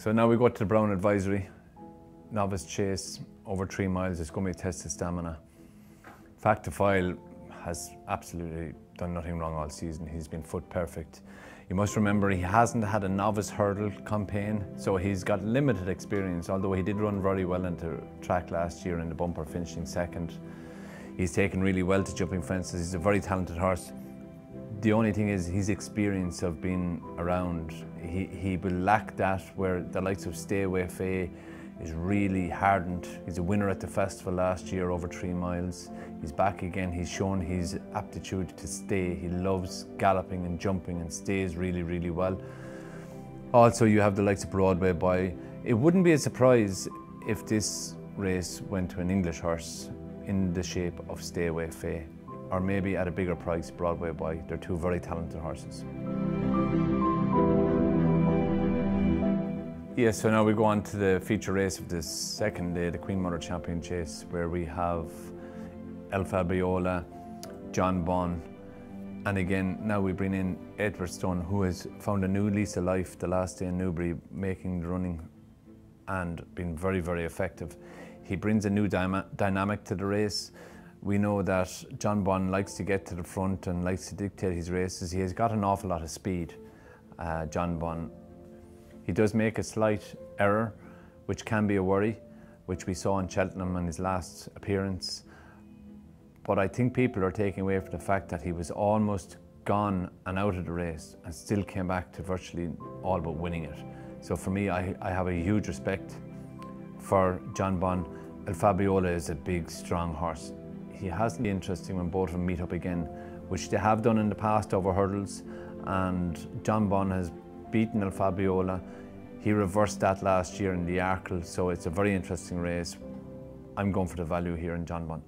So now we go to the Brown Advisory. Novice chase over three miles. It's going to be a test of stamina. Fact to file has absolutely done nothing wrong all season. He's been foot perfect. You must remember he hasn't had a novice hurdle campaign, so he's got limited experience, although he did run very well into track last year in the bumper, finishing second. He's taken really well to jumping fences. He's a very talented horse. The only thing is his experience of being around, he, he will lack that where the likes of Stay Away Fay is really hardened. He's a winner at the festival last year over three miles. He's back again. He's shown his aptitude to stay. He loves galloping and jumping and stays really, really well. Also, you have the likes of Broadway Boy. It wouldn't be a surprise if this race went to an English horse in the shape of Stay Away Fay, or maybe at a bigger price, Broadway Boy. They're two very talented horses. Yes, so now we go on to the feature race of the second day, the Queen Mother Champion Chase, where we have El Fabiolo, John Bon, and again, now we bring in Edwardstone, who has found a new lease of life the last day in Newbury, making the running and been very, very effective. He brings a new dynamic to the race. We know that Jonbon likes to get to the front and likes to dictate his races. He has got an awful lot of speed, uh, Jonbon, he does make a slight error, which can be a worry, which we saw in Cheltenham in his last appearance. But I think people are taking away from the fact that he was almost gone and out of the race and still came back to virtually all but winning it. So for me, I, I have a huge respect for Jonbon. El Fabiolo is a big, strong horse. He has to be interesting when both of them meet up again, which they have done in the past over hurdles. And Jonbon has beaten El Fabiolo. He reversed that last year in the Arkle, so it's a very interesting race. I'm going for the value here in Jonbon.